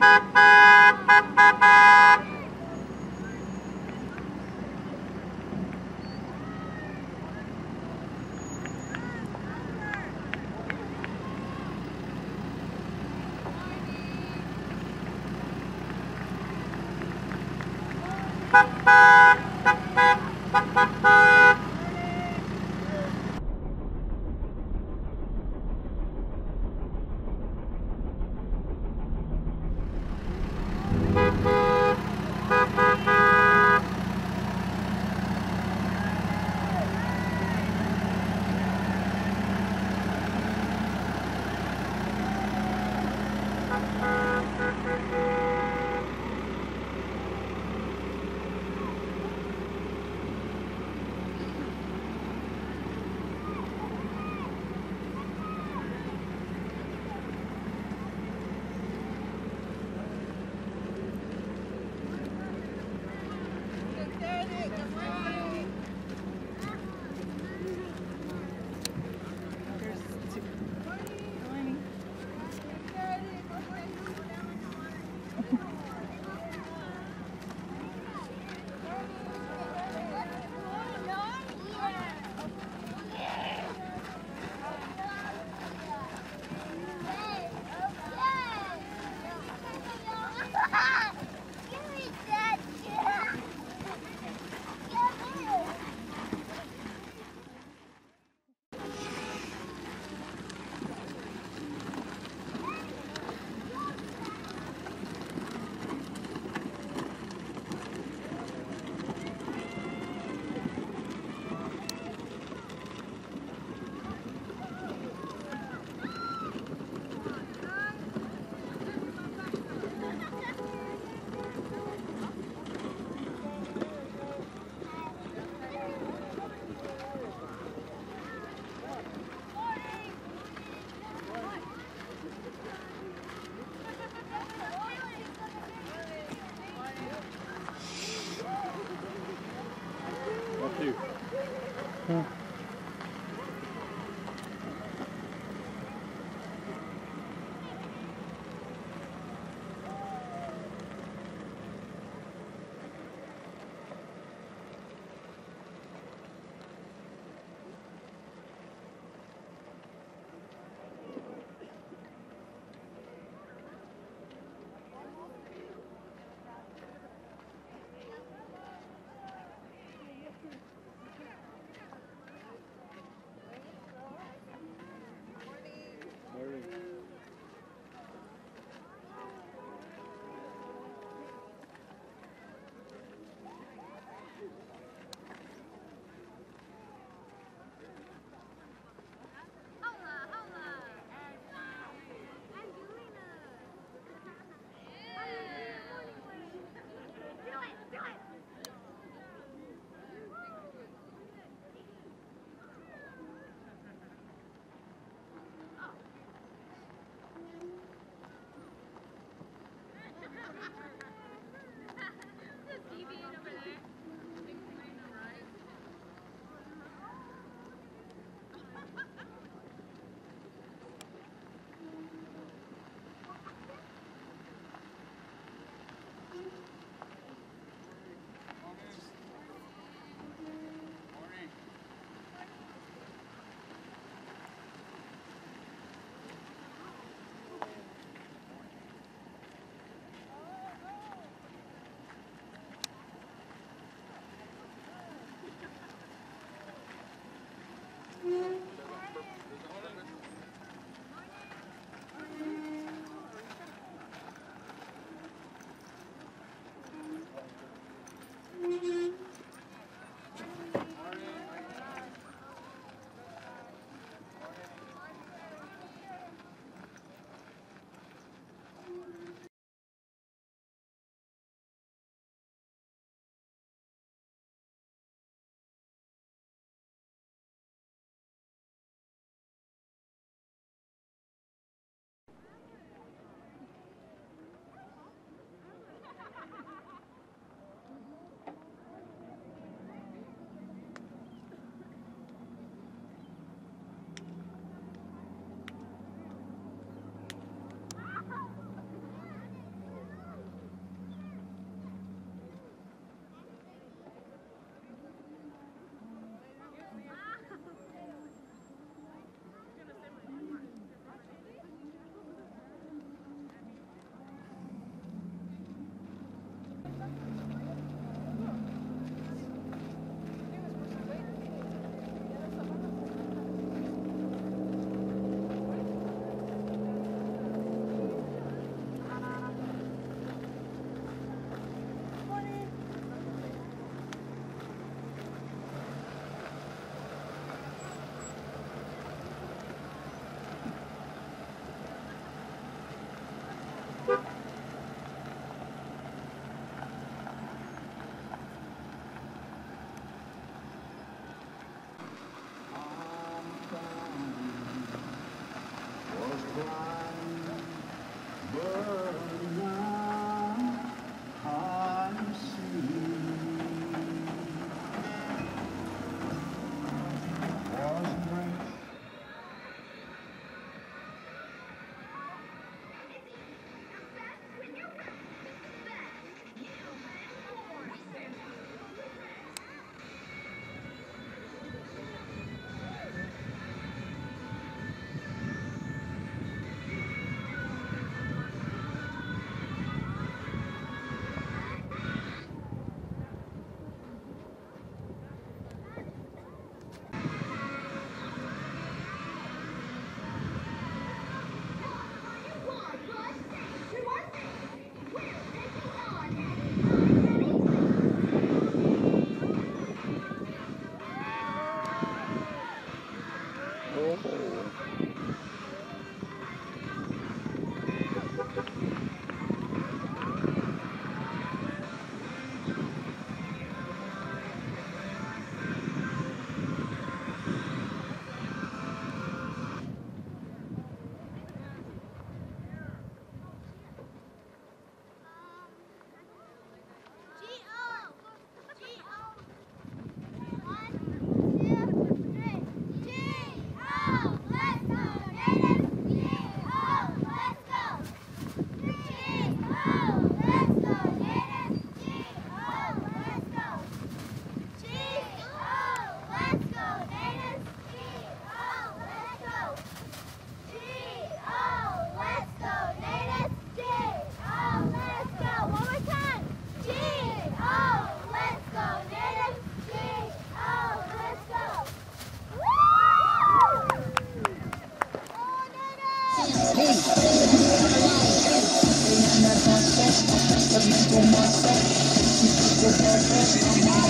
Música Ha ha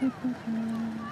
呵呵呵